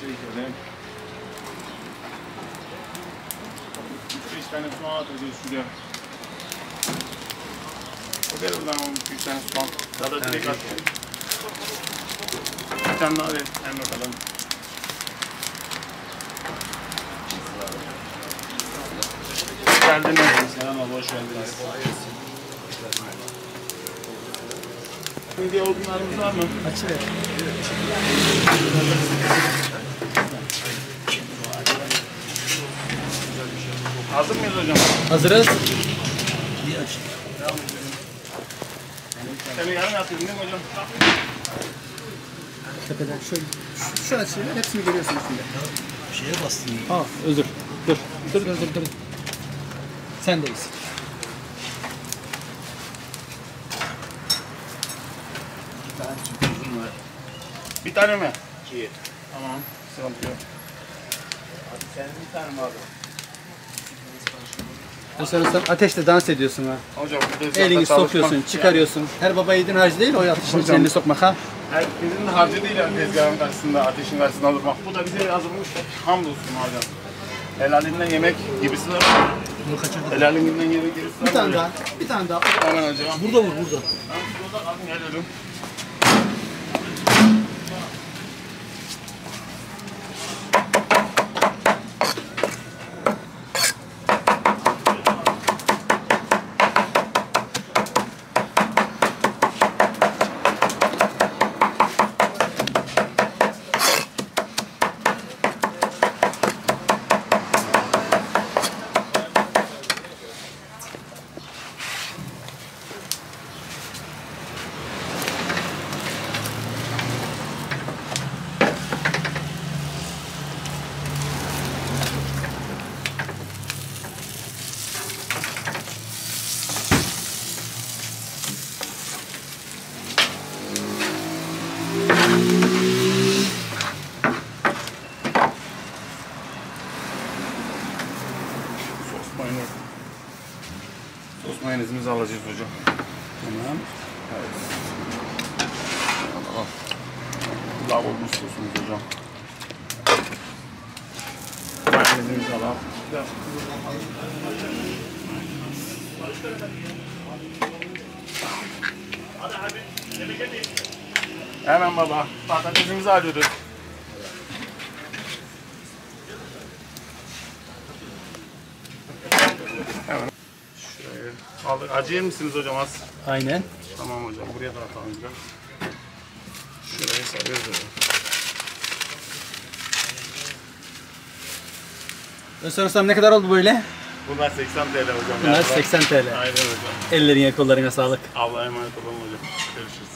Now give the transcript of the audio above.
Şöyle. Üç beş tane soğan atacağız şuraya. Ver oradan on üç tane soğan. Ya da direkt at. Bir tane daha ver. Hem bakalım. Geldin mi? Selam abi hoş geldiniz. Midye odunlarımız var mı? Açıver. Hazır mıyız hocam? Hazırız. Seni yarın atayım değil mi hocam? Tepeden şöyle. Şu, şu açıyla hepsini görüyorsun şimdi. Şeye bastın. Aa özür. Dur. Dur dur dur dur. Sendeyiz. Bir tane mi? İki. Tamam. Sıkıntı yok. Senin bir tane mi abi? Mesela sen ateşte dans ediyorsun ha. Hocam Elini sokuyorsun, çıkarıyorsun. Her baba yiğidin harcı değil o ateşin elini sokmak ha. Herkesin harcı değil yani tezgahın karşısında, ateşin karşısında durmak. Bu da bize yazılmış. Hamdolsun hocam. Helalinden yemek gibisi de var. Bunu kaçırdık. Helalinden yemek gibisi de. Bir tane daha. Bir tane daha. Hemen hocam. Burada vur burada. Ben şurada kalın geliyorum. Sos mayonez. Sos mayonezimizi alacağız hocam. Tamam. Evet. Tamam. Lavabos sosumuz hocam. Mayonezimizi alalım. Hemen baba. Patatesimizi alıyoruz. Hemen. Şöyle. Aldık. Acı yer misiniz hocam az? Aynen. Tamam hocam buraya da atalım hocam. Şurayı sarıyoruz hocam. Özcan Ustam ne kadar oldu böyle? Bunlar 80 TL hocam. Bunlar Yani 80 TL. Aynen hocam. Ellerine kollarına sağlık. Allah'a emanet olun hocam. Görüşürüz.